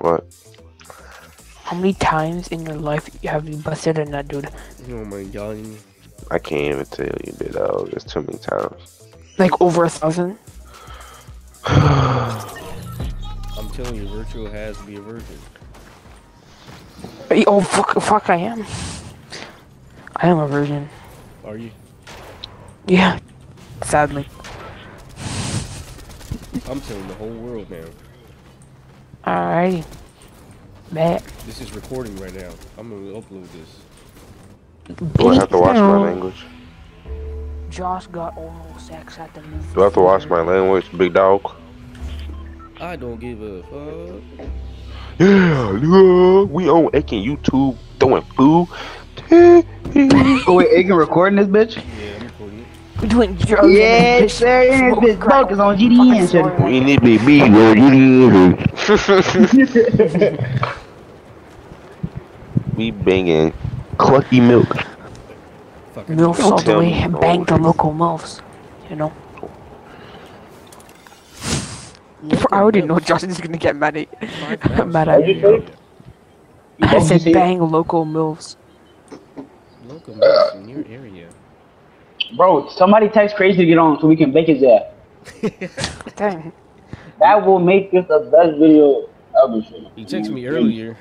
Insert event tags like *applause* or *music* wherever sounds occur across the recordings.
What? How many times in your life have you busted a nut, dude? Oh my god. I can't even tell you, big dog. It's too many times. Like over a thousand? *sighs* I'm telling you, Virtual has to be a virgin. Oh fuck! Fuck! I am. I am a virgin. Are you? Yeah. Sadly. I'm telling the whole world now. Alrighty. Bet. This is recording right now. I'm gonna upload this. Do I have to watch my language? Josh got oral sex at the movie. Do I have to watch my language, big dog? I don't give a fuck. Yeah, nigga. We on Aiken YouTube throwing food. Oh *laughs* wait, Aiken recording this bitch? Yeah, I'm recording it. We're doing drugs. Yeah, and sir, this bitch crack. focus on GDN shit. Fucking We need to be where you We banging clucky milk. Fucking MILFs all the way and bang the local MILFs. You know? I already know Josh is gonna get mad at *laughs* mad at you I said bang local MILFs. Local mouse in your area. Bro, somebody text crazy to get on so we can bake his ass. Dang. That will make this the best video ever. shit. He texted me earlier.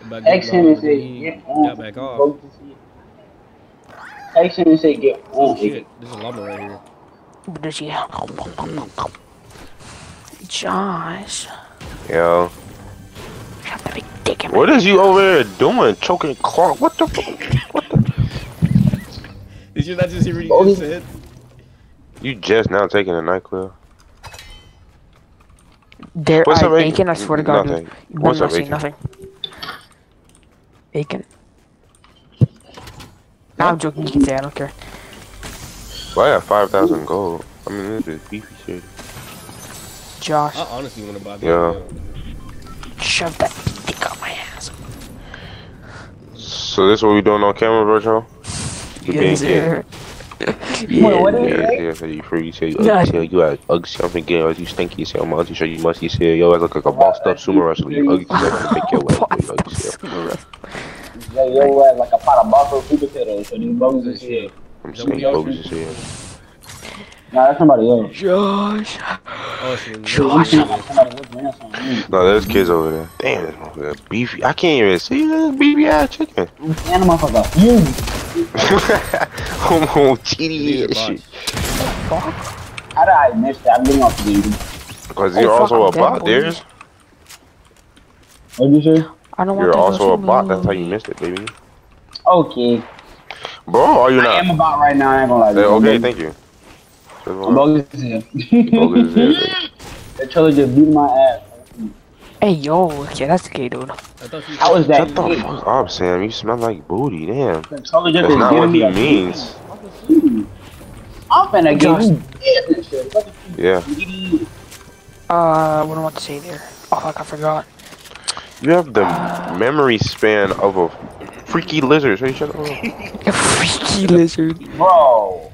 About Text him and on, say, get on. Got back off. Focus on it. Text him and say, get Oh on. shit, there's a llama right here. What does she Josh. Yo, Got the big dick in my what is you over there doing? Choking Clark? What the fuck? What the? Did you not just hear what he Oh, just said? You just now taking a nightclub? There, What's I, up, Aiken? Bacon, I swear to God, Nothing. dude. You What's better up, not say Aiken? nothing. Bacon. No, I'm joking. You can say I don't care. Well, I got 5,000 gold. I mean, this is beefy shit. Josh, I honestly want to buy that. Yeah. now. shove that dick up my ass. So this is what we doing on camera, Virtual? *laughs* You being Yes, kid? sir. Wait, what Yeah. Yeah, yeah, you free, you say you Nah. ugly, you got ugly something again, you stinky, you say I'm ugly, so you must, you say, yo, I look like a bossed up sumo wrestler, you ugly, you have to make your *laughs* way, you ugly, shit. Like, yo, ass like a pot of buffalo sweet potatoes, so these bogus is here. I'm Is that saying, what bogus is here. Nah, that's somebody else. Josh. Oh, Josh. Somebody was grandson. No, there's kids over there. Damn, this motherfucker beefy. I can't even see this beefy ass chicken. And the motherfucker huge. Oh, cheaty These are ass shit. How did I miss that? I'm getting off the. Because you're fuck, also a bot, boy. Darius. What'd you say? I don't want You're also a bot, that's how you missed it, baby. Okay. Bro, are you I not? I am about right now, I ain't gonna lie. to Hey, you. okay, thank you. I'm bogus as hell. Bogus as hell. *laughs* That trailer just beat my ass. Hey, yo. Okay, that's gay, dude. I thought you How is that? Shut the fuck up, Sam. You smell like booty, damn. The trailer just That's not what me he a means. I'm finna give Josh. you business shit. Fuck Yeah. Uh, what do I want to say there? Oh, fuck, I forgot. You have the memory span of a freaky lizard. So you shut up. *laughs* A freaky lizard. Bro.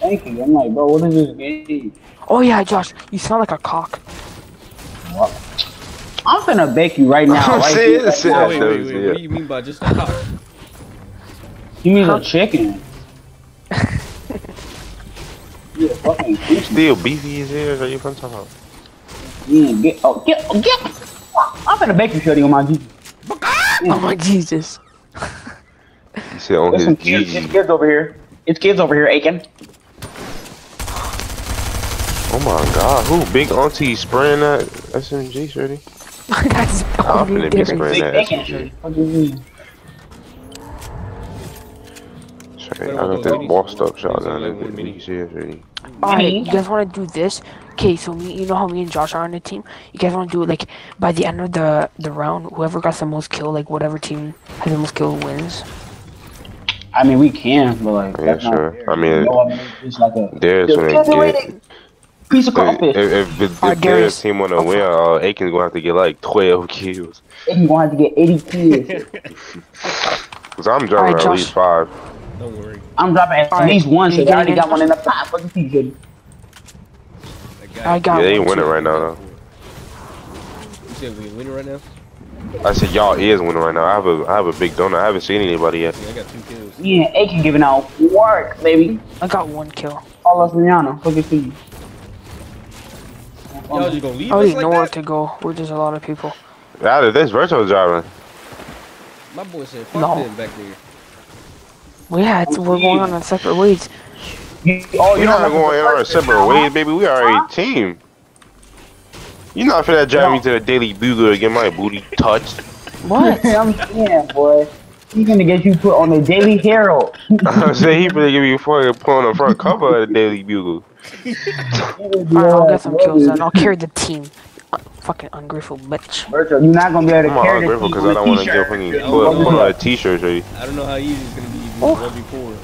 Thank you. I'm like, bro, what is this game? Oh, yeah, Josh. You sound like a cock. What? I'm gonna bake you right now. I'm right saying here, right this now. Wait, wait, wait. What do you mean by just a cock? *laughs* You mean a chicken? yeah, fucking *laughs* chicken. Still beefy as hell. Are you from talking about? Yeah, get, oh, get, oh, get. I'm finna bake you, shorty, on my G. *laughs* Oh, my Jesus. He said on There's his some kids, it's kids over here. It's kids over here, Aiken. Oh my god, who? Big Auntie spraying that SMG, shorty? *laughs* that's I'm only finna be different. spraying that Aiken. SMG. What do you mean? Shorty, I got this bossed up shotgun. This bitch beefy shit, shorty. Alright, you guys want to do this? Okay, so me, you know how me and Josh are on the team. You guys want to do it like by the end of the the round, whoever got the most kill, like whatever team has the most kill wins. I mean, we can, but like, Yeah, that's not sure. fair. I mean, You know I mean? It's like a There's Just gonna get. Piece of If, crawfish. if, if, if their Darius. team wanna Oh, win, uh, Aiken's gonna have to get like 12 kills. Aiken gonna have to get 80 kills. *laughs* Cause I'm dropping Alright, at least five. Don't worry. I'm dropping at Alright, least one, so you I already got one in the in? pot. Fucking t-shirt. I I got Yeah, they ain't winning right now though. You said we winning right now? I said y'all is winning right now. I have a I have a big donut. I haven't seen anybody yet. Yeah, I got two kills. Me and Aiken giving out work, baby. I got one kill. All us Rihanna. Look at you. Y'all oh, just gonna leave I us already like know where to go. Where there's a lot of people. Out of this virtual driving. My boy said, fuck No. them back there. We had to, we're going on our separate ways. Oh, You're not going in our separate ways, baby. We are a team. You're not finna drive me to the Daily Bugle to get my booty touched. What? *laughs* I'm saying, boy. He's gonna get you put on the Daily Herald. *laughs* I said gonna *laughs* give you a fucking put on the front cover of the Daily Bugle. Alright, I'll get some kills and I'll carry the team. Uh, Fucking ungrateful bitch. You're not gonna be able to I'm carry ungrateful the because I don't want to get fucking put, put on a t-shirt, shorty. I don't know how easy it's gonna be if Oh. one before.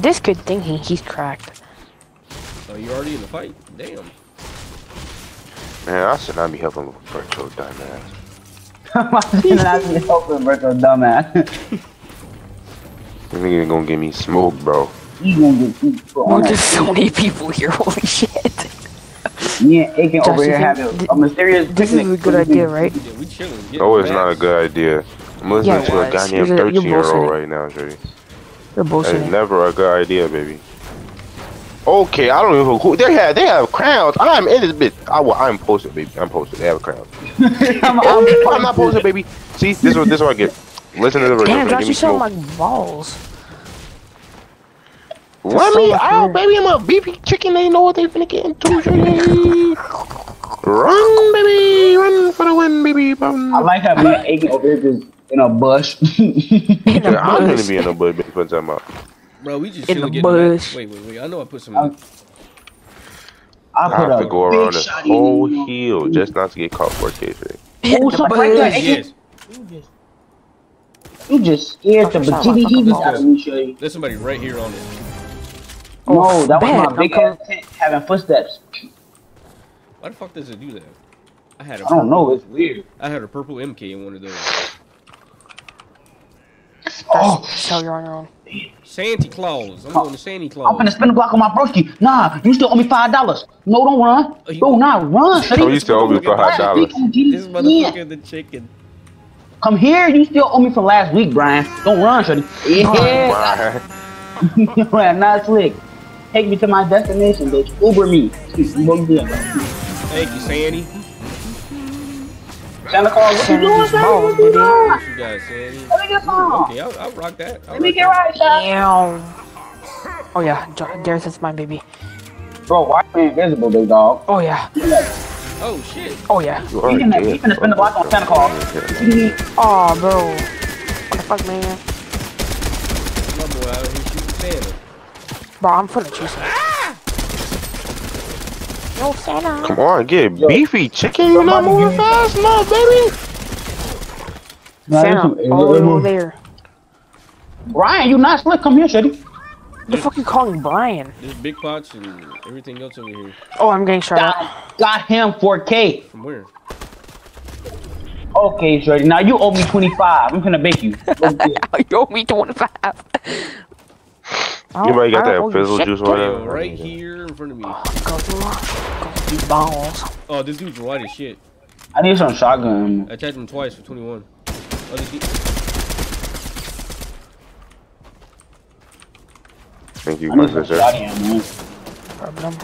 This kid thinking he's cracked. Oh, you already in the fight? Damn. Man, I should not be helping virtual dumbass. *laughs* I'm not gonna help him, Virtual dumbass. This nigga gonna get me smoked, bro. He's gonna get you put Oh, there's so many *laughs* people here. Holy shit. Me and Aiken Josh, over you here think having a mysterious This is a good idea, right? Yeah, we Oh, it's not a good idea. I'm listening Yeah, to a was. goddamn You're- you're 13 year old right now, shorty. You're That bullshitting. is never a good idea, baby. Okay, I don't know who they have. They have crowns. I'm in this bitch. I, well, I'm posted, baby. I'm posted. They have crowns. *laughs* I'm, I'm, I'm not posted, baby. See, this is what this is what I get. Listen to the verse. Damn, Give Josh, you sound like balls. Let so me much out, weird. baby. I'm a beefy chicken. They know what they finna get into. Run, baby. Run for the win, baby. Bum. I like how me and Aiken over here just in a bush. *laughs* In a Yeah, I'm gonna be in a bush, bitch. What's that about? Bro, we just In chilling the getting bush. Wait, wait, wait. I know I put some. I'm- I I have to go big around this whole hill just not to get caught for a case. Right? In Oh, the something right there. bush. yes. You just scared the Fucking sound like bejeebies out of me, Shorty. There's somebody right here on it. Oh, No, that was my big I'm ass tent having footsteps. Why the fuck does it do that? I had a I don't know. It's weird. I had a purple MK in one of those. Oh, So you're on your own. Santa Claus. I'm Huh. going to Santa Claus. I'm Claus. gonna spend a block on my broski. Nah, you still owe me five dollars. No, don't run. Oh, you- Do not run. Shorty. Oh, you still owe me for five dollars. This motherfucker, the chicken. Come here. You still owe me from last week, Brian. Don't run, Shorty. Yeah. Man, *laughs* not slick. Take me to my destination, bitch. Uber me. Thank you, Sandy. Santa Claus, what you doing, Santa's Sandy? What you baby. doing? What you got, Sandy? Let me get some. Okay, I'll, I'll rock that. I'll Let me get that. right, shot. Damn. Oh yeah, Darius, it's mine, baby. Bro, why you invisible, big dog? Oh yeah. Oh shit. Oh yeah. You already finna- did. he finna spin the block on Santa Claus. Oh bro. What the fuck, man? My boy out here shooting Santa. Bro, I'm finna choose him. No Santa. Come on, get Yo. beefy chicken. You're not moving fast enough, baby. Nah, Santa. All the way over there. Brian, you not slick. Come here, Shady. What the fuck you calling Brian? There's big pots and everything else over here. Oh, I'm getting shot at. Got, got him 4K. From where? Okay, Shorty. Now you owe me 25. I'm gonna bake you. *laughs* Book you owe me 25. Anybody got that fizzle juice kid. or Yo, whatever? right here in front of me. Oh, go through, go through balls. Oh, this dude's white as shit. I need some shotgun. I attacked him twice for 21. Oh, this dude- Thank you, I my sister. Problem.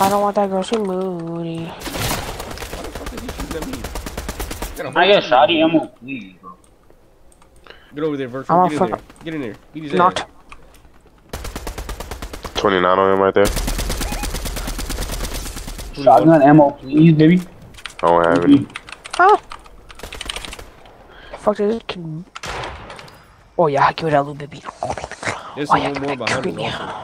I don't want that girl. She moody. Why the fuck is he shooting at me? Got a I get shotty ammo, please, bro. Get over there, virtual. I'm Get in there. Get in there. Beat his ass. 29 on him right there. 21. Shotgun ammo, please, baby. I don't have any. Huh? Fuck this kid. Oh yeah, give it that little baby. There's Oh yeah, one more behind it us me. also.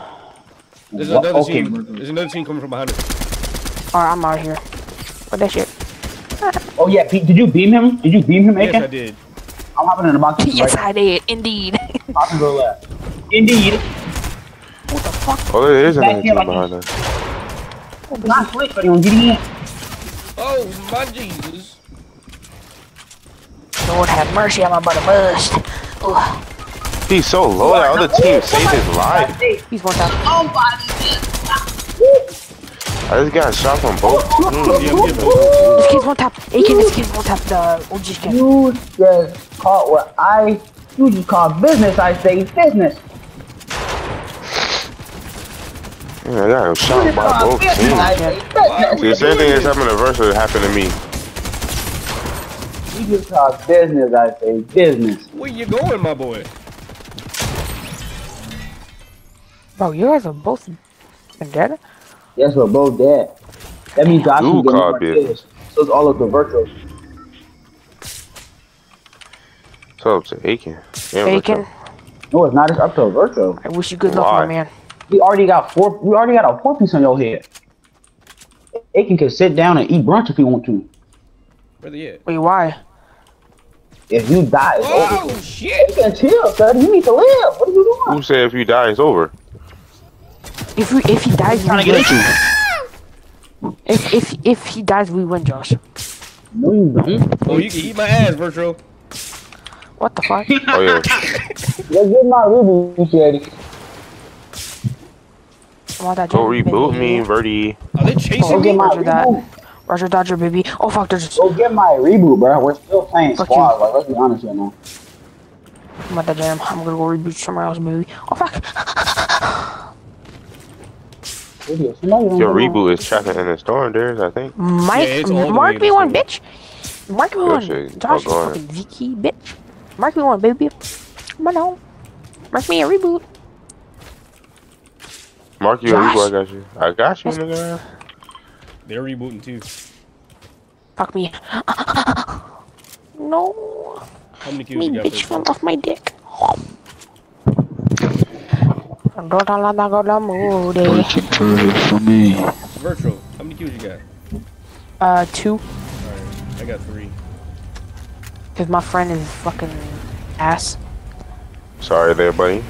There's What? another Okay, team. There's another team coming from behind us. Alright, I'm out of here. What that shit? Oh yeah, Pete, did you beam him? Did you beam him, Yes, Aiken? I did. I'm hopping in the box. yes, right I did. Indeed. now. Hopping to the left. Indeed. what the fuck? Oh, there is Back another team like behind us. Not slick, but on GD. Oh, my Jesus. Lord have mercy, I'm about to bust. Ugh, He's so low. That other team saved his life. he's one tap. Somebody oh, I just got shot from both. Oh, oh, hmm, yeah, teams. give. This kid's one tap. AK, this kid's one tap the OG skin. You just caught what I, you just called business, I say business. Yeah, I got You shot just by both business, I teams. Wow. See, the same thing that's happened to Versa happened to me. You just called business, I say business. Where you going, my boy? Bro, you guys are both dead. Yes, we're both dead. That means I You can get called more business. kills. So it's all of the virtual. So up to Aiken. Yeah, Aiken, Versa. No, it's not. It's up to a virtual. I wish you good luck, my man. We already got four. We already got a four piece on your head. Aiken can sit down and eat brunch if he want to. Where they at? Wait, why? If you die, it's over. Oh shit! You can chill, son. You need to live. What are you doing? Who said if you die, it's over? If we, if he dies, we trying win. get at you. If if if he dies, we win, Josh. No, you don't. Oh, you can eat my ass, Virtual. What the fuck? *laughs* Oh yeah. Let's get my reboot, Shady. I want that Go reboot me, Verdi. Are they chasing get me? my Roger that. reboot. Roger Dodger, baby. Oh fuck, there's. Go get my reboot, bro. We're still playing Fuck squad. Like, let's be honest right now. I'm at that jam. I'm gonna go reboot somewhere else, baby. Oh fuck. *laughs* Idiot. Somebody Your reboot is tracking in the storm, there's I think. Mike, Yeah, it's all mark me one, bitch. Mark me one. shit, Josh, you fucking Ziki, bitch. Mark me one, baby. Come on, now. Mark me a reboot. Mark you a reboot, I got you. I got you, nigga. They're rebooting too. Fuck me. *gasps* no. How many kills Me you got? bitch fell off my dick. Don't let me go to moody. for me. Virtual. How many kills you got? Uh, two. Alright, I got three. Cause my friend is fucking ass. Sorry there, buddy.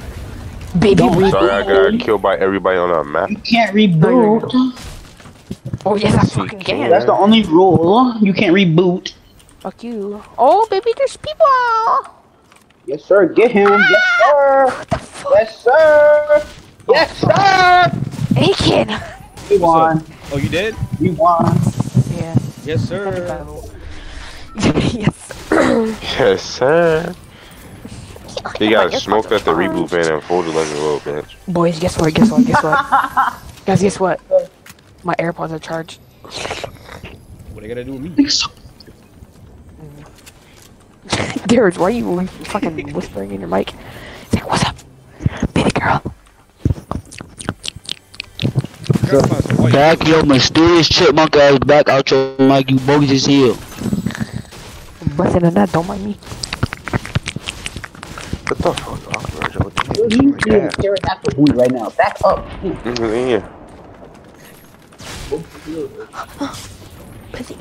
Baby Don't- reboot. Sorry I got killed by everybody on that map. You can't reboot. Oh yes, I fucking can. That's the only rule. You can't reboot. Fuck you. Oh baby, there's people. Yes, sir. Get him. Yes, sir. What the fuck? Yes, sir. Yes, sir. Hey kid. We won. Oh, you did? We won. Yeah. Yes, sir. *laughs* yes. Yes, sir. He got smoked at the reboot van and folded like a little bitch. Boys, guess what? Guess what? Guess what? *laughs* Guys, guess what? My AirPods are charged. What are they gonna do with me? *laughs* Darius, why are you fucking *laughs* whispering in your mic? It's like, what's up, baby girl? Gotta find some white Back your mysterious chipmunk ass back out your mic, you bogus as hell. Busting in that, don't mind me. What the fuck? Virgil, what the fuck? you Like need to that? the boot right now. Back up. Mhm, Yeah. *gasps* Pussy.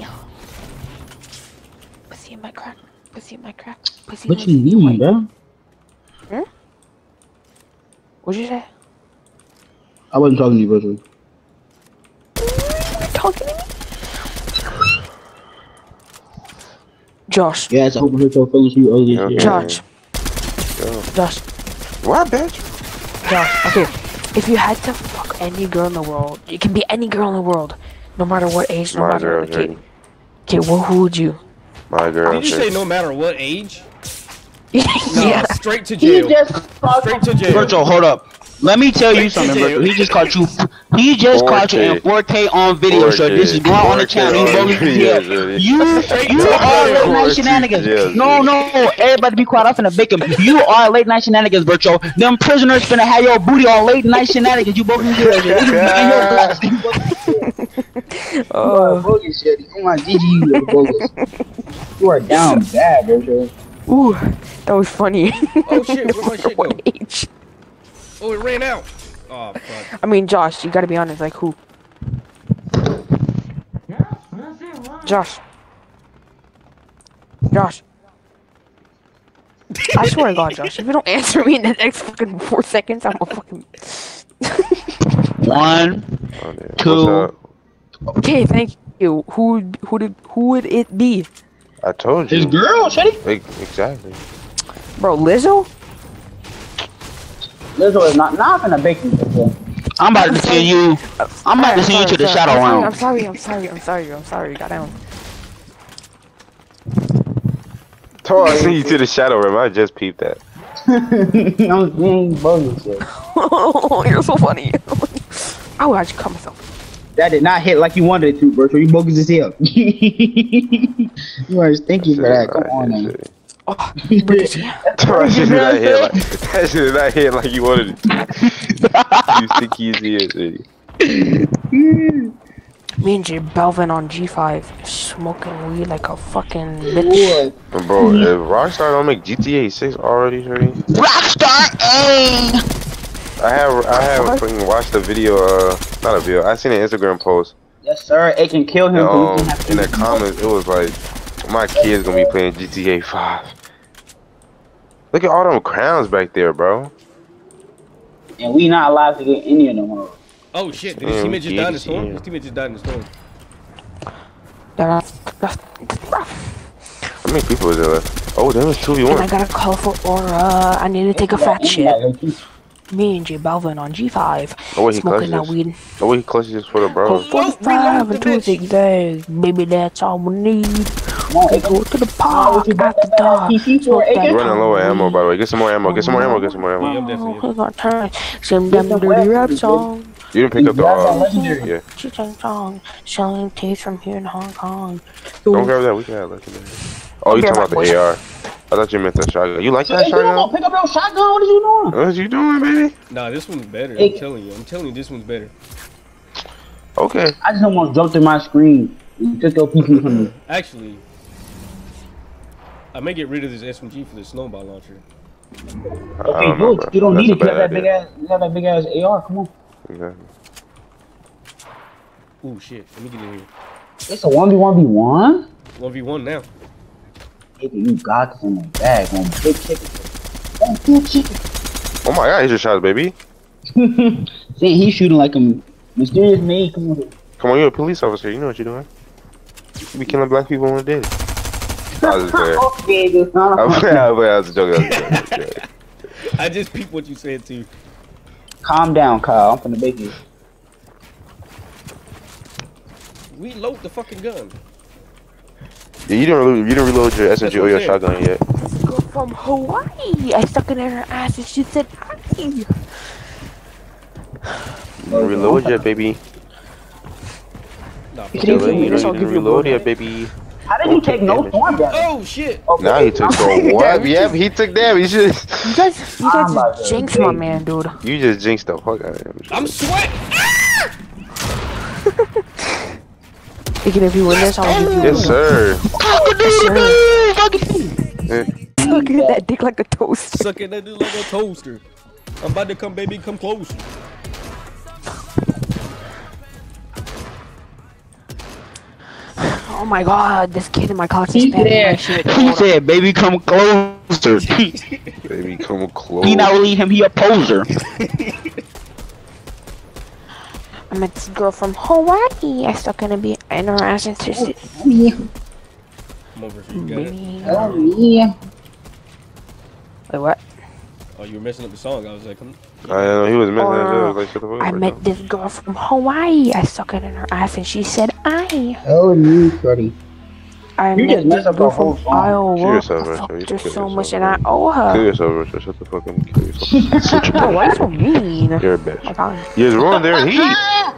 Pussy in my crack. Pussy in my crack. Pussy What in you mean, mean, bro? What'd you say? I wasn't talking to you, brother. You talking to me? Josh. Yes, I hope I hurt your feelings, you ugly Yeah, okay. Josh. Yeah. Josh. What, bitch? Josh. Okay. If you had to fuck any girl in the world, it can be any girl in the world, no matter what age, no My matter. girl, Okay. Dirty. Okay. Well, who would you? My girl. Did you say no matter what age? Nah, *laughs* yeah. straight to jail. He jail. just caught Straight to jail. Virtual, hold up. Let me tell you Straight to something, jail. Virtual. He just caught you. He just caught you in 4K on video, so 4K. this is going on the channel. You on bogus as video, hell. You, Straight you to are jail. late night shenanigans. jail, No, no, everybody be quiet. I'm finna bake him. You are late night shenanigans, Virtual. Them prisoners finna have your booty on late night shenanigans. You both *laughs* bogus as hell. shit. This is in your class. You are bogus, shit. Come on, GG, you are bogus. You are down *laughs* bad, Virtual. Ooh, that was funny. Oh shit, where'd my shit go? What age? Oh, it ran out. Oh fuck. I mean, Josh, you gotta be honest. Like who? Josh. Josh. I swear to God, Josh, if you don't answer me in the next fucking four seconds, I'm gonna fucking. *laughs* One, Oh, yeah. Two. Okay, thank you. Who who did who would it be, I told you. his girl, Shady. Exactly. bro? Lizzo? Lizzo is not not gonna bake you. Virtual. I'm about to send you. I'm about to send you to the shadow I'm round. sorry, I'm sorry, I'm sorry, I'm sorry, I'm sorry. Goddamn. *laughs* I see you to the shadow room. I just peeped that. *laughs* I'm being bogus. shit. Oh, *laughs* you're so funny. I would actually cut myself. That did not hit like you wanted it to, bro. You bogus as hell. *laughs* you are stinky for that. Come on, man. Oh, but yeah. That shit did not hit like that shit did not hit like you wanted it. to. you sticky as hell, dude. Me and J Belvin on G5 smoking weed like a fucking bitch. Boy. Bro, if Rockstar don't make GTA 6 already, Shorty, Rockstar A. I have I have freaking watched the video. Uh, not a video. I seen an Instagram post. Yes, sir. It can kill him. And, um, in the comments, it was like, my kid's gonna be playing GTA 5. Look at all them crowns back there, bro. And we not allowed to get any of them. Huh? Oh shit! Did his um, Damn, teammate just die in the kids, storm? yeah. His teammate just died in the storm. That's, that's, How many people is there left? Oh, there was 2v1. I got a colorful aura. I need to take a fat shit. Me and J Belvin on G5 Oh, wait, he smoking that clutches. weed. Oh, wait, he clutches for the Code bros. 45 and two zigzags. Baby, that's all we need. We go to the park after dark. Smoke You're that running low on ammo, by the way. Get some more ammo. Get some more ammo. Get some more Yeah, ammo. I'm definitely. Oh, we got time. Some damn dirty rap song. You didn't pick up the. Uh, yeah. Chitang song. Selling teas from here in Hong Kong. Don't grab that. We can have legendary. Oh, you talking about the AR? I thought you meant the shotgun. You like that Hey, you don't shotgun? gonna pick up your shotgun? What are you doing? What are you doing, baby? Nah, this one's better. Hey. I'm telling you. I'm telling you, this one's better. Okay. I just almost jumped in my screen. You took your PC from me. *laughs* Actually, I may get rid of this SMG for the snowball launcher. Okay, don't good. bro. You don't That's need it. You have that big ass. You have that big ass AR. Come on. Exactly. Ooh shit! Let me get in here. It's a one v one v one. One v one now. You got this in the bag, man. Big chicken. Oh, big chicken. Oh my god, he's just shots, baby. *laughs* Saying he's shooting like a mysterious maid. Come on. Come on, you're a police officer. You know what you're doing. You be killing black people on the daily. I was just. *laughs* Okay, uh-huh. I was joking. I was joking. I was joking. I just peeped what you said too. Calm down, Kyle. I'm finna bake you. Reload the fucking gun. Yeah, you didn't reload, you didn't reload your SMG or your shotgun yet. Girl from Hawaii. I stuck it in her ass and she said, "Hi." Reload yet, baby. Nah, You fuck can that. Dylan, you, even- I'll you didn't reload bullet. yet, baby. How did you take no damage. storm damage? Oh shit! Okay. Nah, he took so what? Yep, he took damage. You just, You guys, you guys just to jinxed my man, dude. you just jinxed the fuck out of him. I'm sweating. *laughs* Thinking if you win this, I'll give you Yes, sir. sir. Look at that dick like a toast. Sucking that dude like a toaster. I'm about to come, baby. Come closer. Oh my god, this kid in my class is He spamming my shit. he said, baby, come closer. *laughs* Baby, come closer. he not really him, he a poser. *laughs* I met this girl from Hawaii. I still in a be in her ass and she said, over here. You got it. "Baby." Oh, yeah. Wait, what? Oh, you were messing up the song. I was like, come. I know he was messing Or, it up. Like, the I up, met bro. this girl from Hawaii. I stuck it in her ass and she said, "I." Oh, you, shorty. I You met just this messed up girl the whole from song. Iowa. Kill yourself, I Rachel. You fucked her kill so yourself, much and. I owe her. Kill her. yourself, Richard. Shut the fuck up and kill yourself. Bro, *laughs* why you so mean? You're a bitch. My God. You just ruined their heat. *laughs*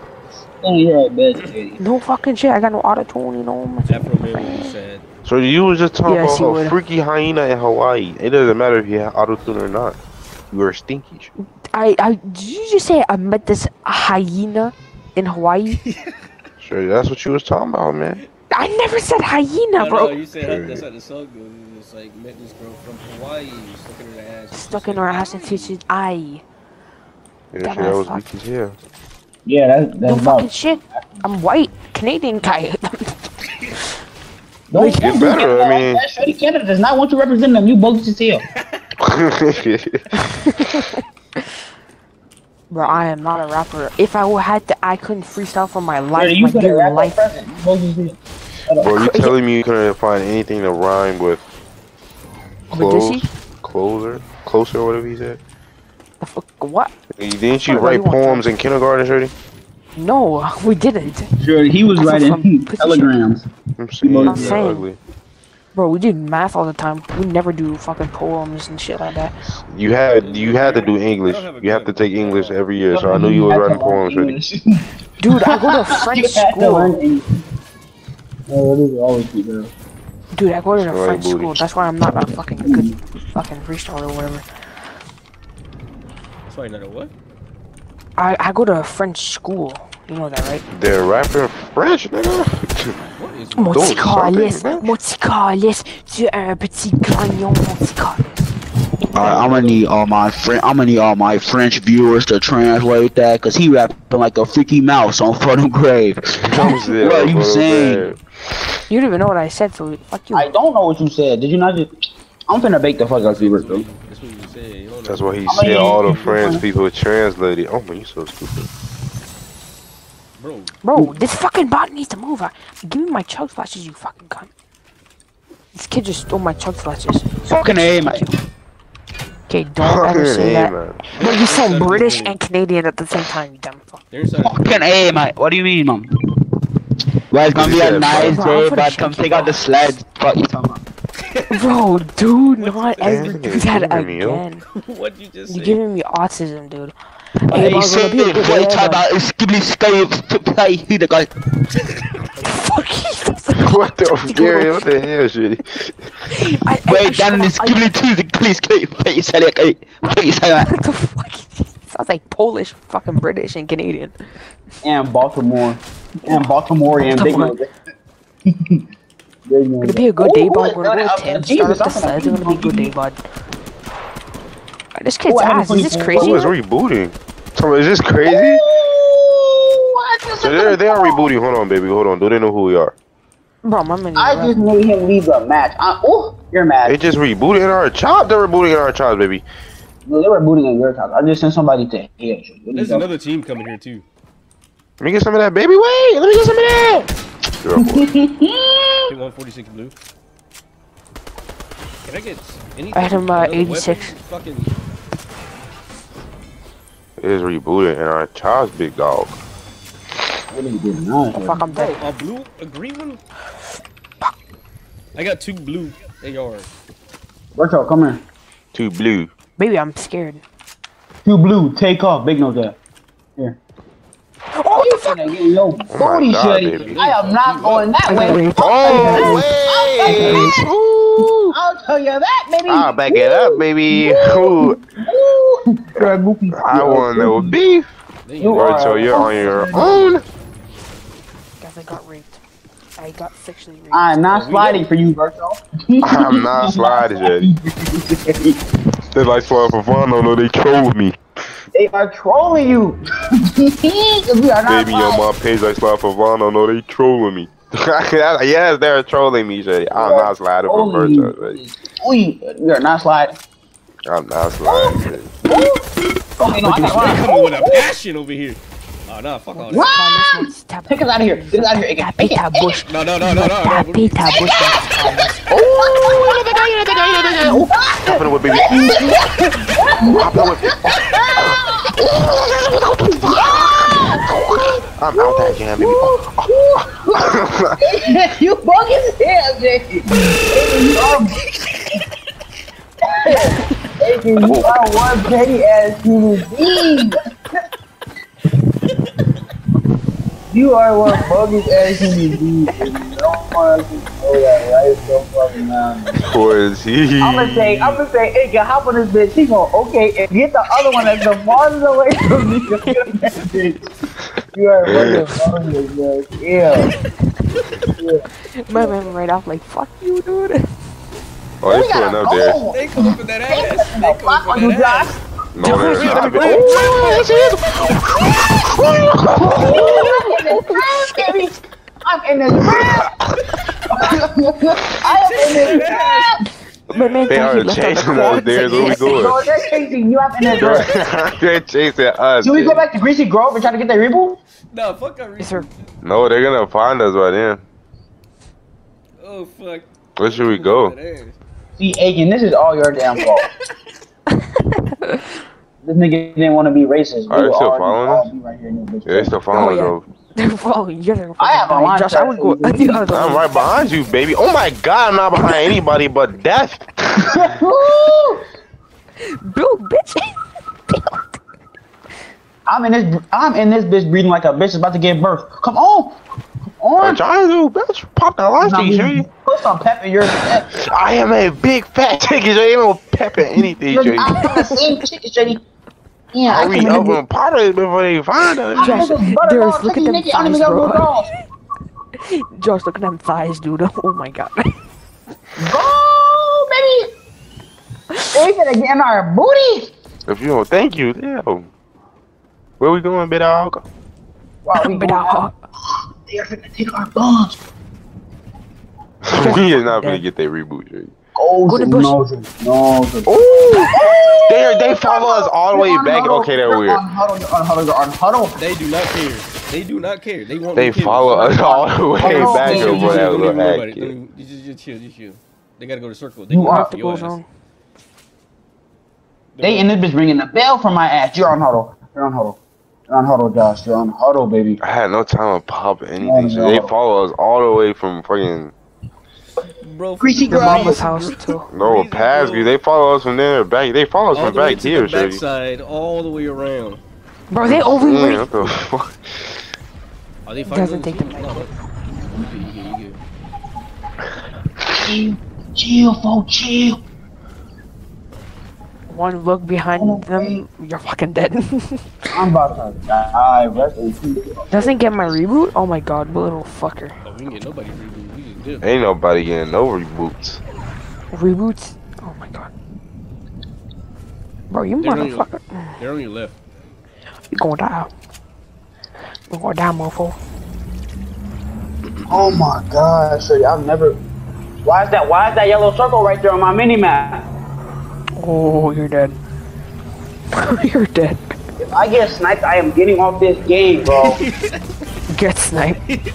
Oh, you're a bitch. No fucking shit. I got no auto tune, you know. Afro man would be. So you was just talking Yes, about a freaky hyena in Hawaii. It doesn't matter if you have auto tune or not. You were stinky. I, I, did you just say I met this hyena in Hawaii? *laughs* Sure, that's what you was talking about, man. I never said hyena, No, bro. no, you said how, that's how the song goes. It's like met this girl from Hawaii, stuck in her ass. Stuck in her ass and she said, I. Yeah, That shit, was motherfucker. weak as hell. Yeah, that's, that's no that's fucking about. shit. I'm white. Canadian guy. Don't Get don't better, Canada I like mean- that. Shorty Canada does not want to represent them. You bogus as hell. Bro, I am not a rapper. If I had to, I couldn't freestyle for my life. Shorty, you my dear life. present. You bogus as hell. Bro, you *laughs* telling me you couldn't find anything to rhyme with But close, closer, closer, or whatever he said? The fuck, what? Didn't you What, what do write poems in kindergarten, Shirley? No, *laughs* we didn't. Sure, he was writing from *laughs* telegrams. I'm saying, I'm saying. Ugly. Bro, we did math all the time. We never do fucking poems and shit like that. You had you had to do English. You have to take English every year, so I knew you were writing poems, Shirley. Dude, I go to *laughs* French You had to learn school. English. This is always be there. Dude, I go to Right, French school. That's why I'm not a fucking good fucking freestyler or whatever. Sorry, not a what? I, I go to a French school. You know that, right? They're rapping French, nigga. *laughs* What is Moticalis, something, Moticalis, tu es un petit grognon, Moticalis. Alright, I'm gonna need all my friend. I'm gonna need all my French viewers to translate that, cause he rapping like a freaky mouse on *laughs* Photo Grave. What are you saying? You don't even know what I said, so fuck you. I don't know what you said. Did you not just? I'm finna bake the fuck out of you, bro. That's what you said. You don't know. That's what he said. All the French people translated. Oh man, you so stupid. Bro, Bro, this fucking bot needs to move. I, give me my chug splashes, you fucking cunt. This kid just stole my chug splashes. Fucking A, mate. Okay, don't ever say Hey, that. man. Bro, you sound British and Canadian at the same time, you dumb fuck. Fucking A, mate. What do you mean, man? Well, it's gonna be a nice Bro, day, but come take out the sleds. Fuck you talking about? Bro, do not ever do that giving me, yo. again. *laughs* What'd you just You're giving me autism, dude. Hey, bro, say gonna be a good what you day, talking bro. about? Skibbly sky, play, he the guy. Fuck you. *laughs* What the Gary? What the hell, shitty? I, I, I Wait, down in the shut up. too, please, please, please, say like, hey, please, say that. What the fuck? Sounds like Polish, fucking British, and Canadian. And Baltimore. And Baltimore and Big Baltimore. Nose. *laughs* Big Nose. Gonna be a good day, bud. We're Ooh, gonna go Tim. Jesus, Start with the I'm sleds. It's gonna be a good day, bud. Alright, This kid's Ooh, I have a ass. Is this 24. crazy? Oh, who is rebooting? Tell is this crazy? So they're they are rebooting. Hold on, baby. Hold on. Do they know who we are? Bro, my man. I just made him leave the match. I, oh, you're mad. They just rebooted in our job. They're rebooting in our jobs, baby. No, they were booting in your house. I just sent somebody to here. There's another team coming here too. Let me get some of that, baby. Wait, let me get some of that. *laughs* You're a boy. Hit 146 blue. Can I get anything? I had him, uh, 86. Fucking. It is rebooting and our jobs, big dog. Oh Fuck, I'm dead. Oh, a blue, a green one. I got two blue AR. Berto, come here. Two blue. Baby, I'm scared. Two blue, take off. Big nose there. Here. Oh, you fuck. Yo, booty God, shitty. baby. I am not going that way. Oh, wait. Ooh. I'll tell you that, baby. I'll back it up, baby. Ooh. Ooh. You're a goofy. I want no beef. Then You you are- Right, so you're on your own. Guys, I got raped. I got sexually raped. I'm not sliding for you, Berto. I'm not sliding, Jetty. *laughs* They like slide for fun, no, no, they troll me. They are trolling you. 'Cause *laughs* we are not Baby on my page, I slide for fun, no, no, they trolling me. Yes, they're trolling me, Jetty. I'm not sliding for Trolling you. Virtual, Jetty. We, we are not sliding. I'm not sliding, Jetty. Okay, no, I They're got coming with a passion over here. Oh no, fuck all that. What? Take us out of here. Get us out of here. Take Pita bush. No, no, no, no, no, no. Pita bush. Hopping with baby. Hopping with. I'm out that jam, baby. *laughs* you fucking hell, Jake. Baby, you are one petty ass human being. You are one bogus ass human being. You don't want to know that, right? Don't fucking mind. Was he? I'm gonna say, I'm gonna say, hey, can hop on this bitch. He going, okay, and get the other one that's the farthest away from me. Get on that bitch. You are fucking bogus, man. Yeah. *laughs* My man right off like, fuck you, dude. Oh, they pulling up there. They come for that ass. They Fuck come on for you, that Josh. ass. No, they're not. I'm in the trap. I am in the trap. My man They thought he are left on the chasing us. There's where we No, going. they're chasing you. I'm in the. *laughs* They're chasing us. Should we go back to Greasy Grove and try to get that reboot? No, fuck our Yes. No, they're gonna find us by then. Oh fuck. Where should we go? See, Aiken, this is all your damn fault. *laughs* This nigga didn't want to be racist. Are they still following us? be Right here in this bitch. Yeah, they still following Oh, us. *laughs* They're you. Guys are I have a fucking line Josh, I would go shot. the other I'm right behind you, baby. Oh my god, I'm not behind anybody but death. *laughs* Build, bitch. *laughs* I'm in this. I'm in this bitch breathing like a bitch is about to give birth. Come on, come I'm on. trying to do, bitch. Pop that light Nah, stick, Jay. Put some pep in your. I am a big fat chicken, Jay. Ain't no pep in anything, Jay. I'm the same chicken, Shady. Yeah, I Hurry come in up this and before they find us. Josh. Darius, look at them I don't even thighs, bro. *laughs* Josh, look at them thighs, dude. *laughs* Oh my god. Go, baby. They finna get in our booty. If you don't thank you, damn. Where we going, bit dog? Wow, we *laughs* But going uh. They are finna take our guns. we is not gonna get that reboot, Jay. Go, Go to to bush. no, no. Ooh! They they follow us all the way back. Okay, they're weird. On huddle, on huddle, on huddle. They do not care. They do not care. They want They me killed. follow us all the way Oh, back yeah, Chill, over chill, that don't even little worry hack about it. Don't kid. even- you Just, just chill, just chill. They gotta go to circle. They You can are knock the your goal ass. zone. They in this bitch ringing the bell for my ass. You're on huddle. You're on huddle. You're on huddle, Josh. You're on huddle, baby. I had no time to pop anything. Oh, so no. They follow us all the way from fucking Bro, Greasy Your Grind. mama's house too. no Reason, past. bro. They follow us from there back. They follow us all from the back to here, the backside, all the way around. Bro, they over mm, Man, me. what the fuck? Are they fighting? Doesn't take the them team? No, no. You good, you good, you Chill, chill, folks, chill. One look behind oh, them, you're fucking dead. *laughs* I'm about to die. Rest in peace. Doesn't get my reboot? Oh my god, little fucker. Oh, we can get nobody reboot. We. Ain't nobody getting no reboots. Reboots? Oh my god. Bro, you They're on your- motherfucker. They're on your left. You gonna die. You gonna die, mofo. Oh my God, Shady, I've never. Why is that? Why is that yellow circle right there on my mini map? Oh, you're dead. *laughs* you're dead. If I get sniped, I am getting off this game, bro. *laughs* Get sniped. *laughs*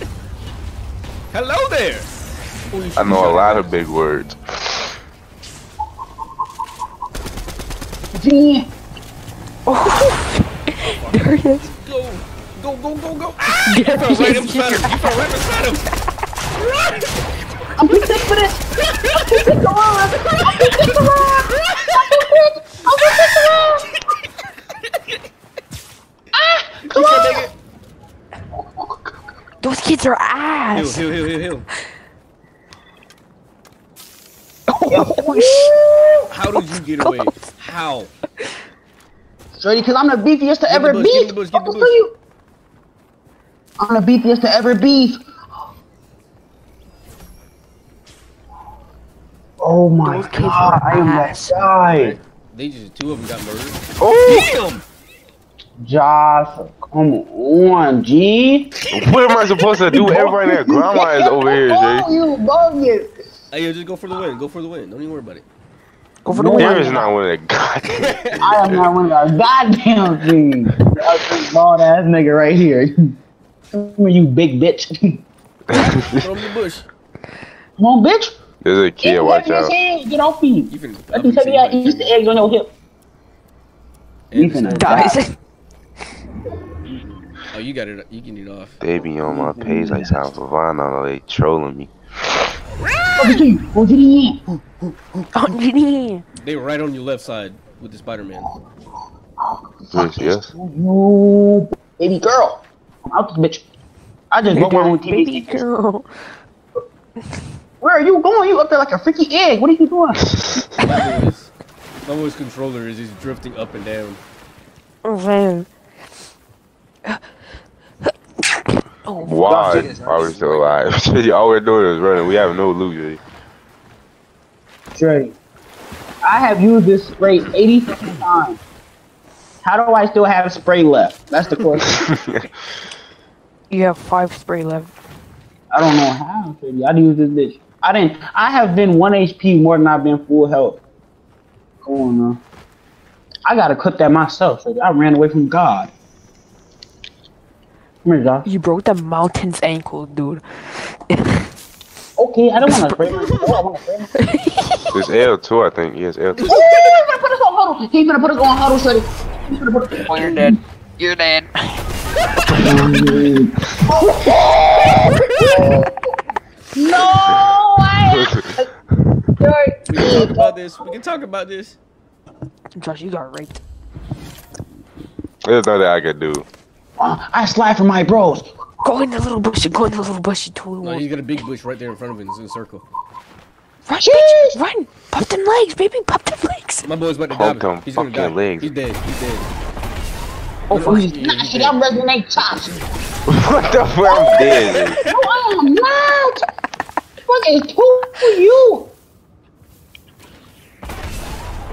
Hello there. Oh, you I know a lot of big words. Gee, *laughs* there he is. Go, go, go, go, go. Ah! You fell right beside him. You fell right beside him. I'm too sick for this. I'm too sick to run. I'm too sick to run. I'm too sick. I'm too sick to run. Ah, come on. Those kids are ass. heal, heal, heal, heal. Oh, How did you get away? How? Shorty, cause I'm the beefiest to Get ever the bush, get beef. the bush, get the I'll bush. tell you. I'm the beefiest to ever beef. Oh my Those god, are I am that ass. guy. They just two of them got murdered. Oh, Damn! Josh, come on, G. what am I supposed to do? Everybody and their grandma is over here, Oh, *laughs* you bogus. Hey, yo, just go for the win. Go for the win. Don't even worry about it. Go for the No, win. There is not one of the goddamn. I am not winning a goddamn thing. That's bald ass nigga right here. Come you big bitch. Throw him the bush. Come on, bitch. There's a kid, Get watch out. head. Get off me. You finna. Let me tell you got Easter eggs on your hip. You finna Dies. *laughs* Oh, you got it. You can eat off. They be on my page like South Savannah, know they trolling me. Oh, get you. Oh, get in. Oh, Genie. They were right on your left side with the Spider-Man. Yes, yes. You baby girl. I'm out this bitch. I just broke my own Baby girl. Where are you going? You up there like a freaky egg. What are you doing? *laughs* My boy's, controller is he's drifting up and down. Oh, man. Oh, Why are we still alive? *laughs* All we're doing is running. We have no loot, Trey. I have used this spray 80 times. How do I still have spray left? That's the question. *laughs* You have five spray left. I don't know how, Shady. I use this bitch. I didn't. I have been one HP more than I've been full health. Come on now. I gotta cook that myself, Shady. I ran away from God. Come here, Josh. You broke the mountain's ankle, dude. Okay, I don't want to spray myself. I want to spray myself. It's L2, I think. Yes, L2. *laughs* Oh, he's gonna put us on huddle. He's gonna put us on huddle, Shady. Oh, you're dead. You're dead. *laughs* No, I. We can talk about this. We can talk about this. Josh, you got raped. There's nothing I can do. I slide for my bros. Go in the little bush. Go in the little bush. You totally No, won't. he's got a big bush right there in front of him. It's in a circle. Run, bitch. Run. Pop them legs, baby. Pop them legs. My boy's about to Pump die. them He's gonna die. fucking legs. He's dead. He's dead. Oh, fuck. Yeah, he's dead. I'm resonate chops. *laughs* what the fuck? I'm dead. No, I am not. What is who are you?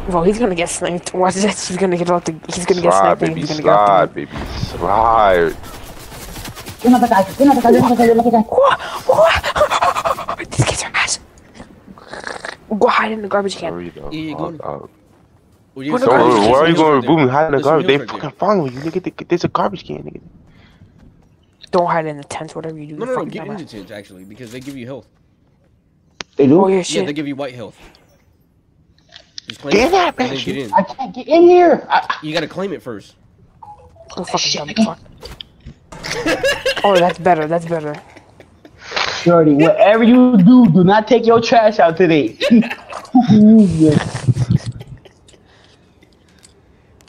Bro, he's gonna get sniped. Watch this. He's gonna get off the. He's gonna get sniped. baby, He's gonna get off slide, baby, slide. You're not the guy. You're not the guy. You're not the guy. You're not the guy. the. What? These kids are ass. Go hide in the garbage can. Hurry the Yeah, yeah, go up. Well, you What have about- So, Garbage why are you going to boom hide in the There's garbage? They hills right fucking following you, nigga. There's a garbage can, nigga. Don't hide in the tents. Whatever you do. No, no, no. Get in the tents actually because they give you health. They do. Oh yeah, Yeah, they give you white health. Just claim Get it, that and then bitch. get in. I can't get in here. I, You gotta claim it first. Oh fucking dumb fuck. *laughs* oh, that's better. That's better. Shorty, whatever you do, do not take your trash out today. *laughs*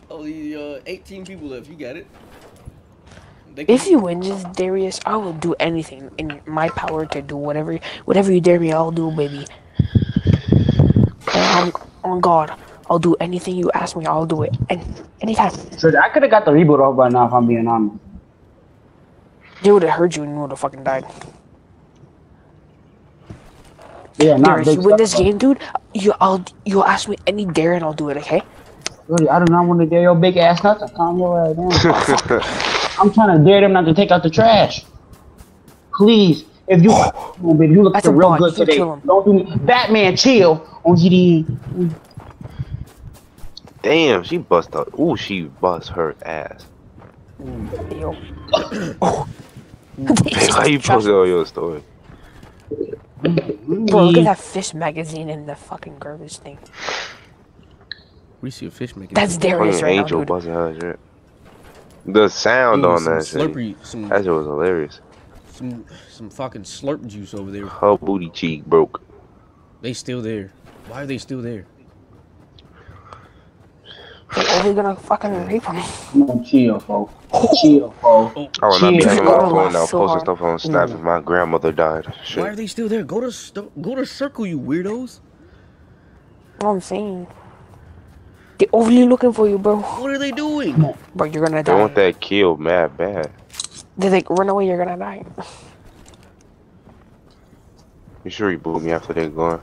Only uh, 18 people left. You got it. They If you win this, Darius, I will do anything in my power to do whatever, whatever you dare me, I'll do, baby. And on, on God, I'll do anything you ask me. I'll do it, and anytime. so I could have got the reboot off by now if I'm being honest. They would have heard you and you would have fucking died. Yeah, not Darius, big you win stuff, this though. game, dude. You, I'll, you'll ask me any dare and I'll do it. Okay? Shorty, I do not want to dare your big ass nuts. Calm your ass down. I'm trying to dare them not to take out the trash. Please, if you, oh, baby, you look That's a real bot. good today. Don't do me. Batman, chill on GD. Damn, she bust up. Ooh, she bust her ass. Yo. *laughs* oh. How you posted all your story? Bro, look at that fish magazine in the fucking garbage thing. We see a fish magazine. That's Fucking Darius right now, dude. busting her shit. The sound Ooh, on that shit. Slurpee, some, That shit was hilarious. Some, some fucking slurp juice over there. Her booty cheek broke. They still there. Why are they still there? They're only gonna fucking rape him. Come on, chill, folks. Chill, folks. I would not be Cheers. having my Oh, phone out so posting hard. stuff on Snap if my grandmother died. Why are Shit. they still there? Go to st- go to circle, you weirdos. What I'm saying. They overly looking for you, bro. What are they doing? Bro, you're gonna They want die. that kill mad bad. They're like, run away, you're gonna die. You sure you boot me after they're gone?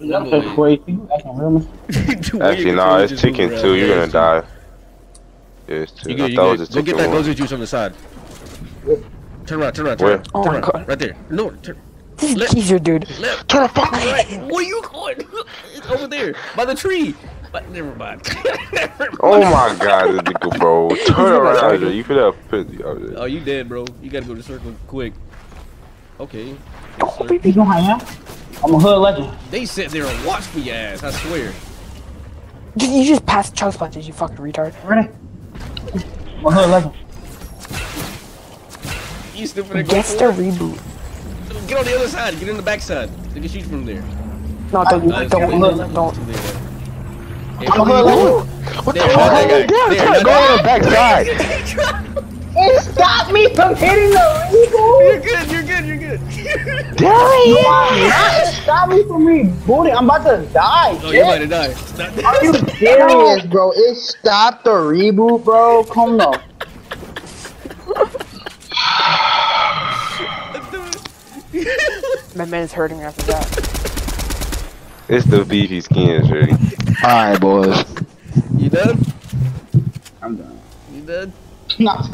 That's a crazy. That's a real The way Actually, your nah, it's just moved ticking too. You're gonna die. Yeah, it's two. You I good, you thought it good. was just Go get that one. gozer juice on the side. Turn around, turn around, turn Where? around. Oh turn my around. God. Right there. No, turn This is Let- geezer, dude. left. Turn the fuck Right. Where you going? *laughs* It's over there, by the tree. But never mind. never *laughs* mind. Oh my god, this nigga, bro. *laughs* Turn around. You finna piss me off. Oh, you dead, bro. You gotta go to circle quick. Okay. Oh, You baby. know how I am? I'm a hood legend. They sit there and watch for your ass. I swear. You, you just passed chug splashes, you fucking retard. Ready? I'm a hood legend. You still finna Gets the for reboot. Get on the other side. Get in the back side. They can shoot from there. No, don't, Uh, don't, get- don't, don't. A hood legend. What the There, fuck? there, there, Damn, there, try to go on there. the backside. It stopped me from hitting the reboot. You're good. You're good. You're good. Darius! It stopped me from rebooting. I'm about to die. oh, you might have died. Are you serious, bro? It stopped the reboot, bro. Come on. My man's hurting after that. It's the beefy skins, really. Alright, boys. You done? I'm done. You done? Not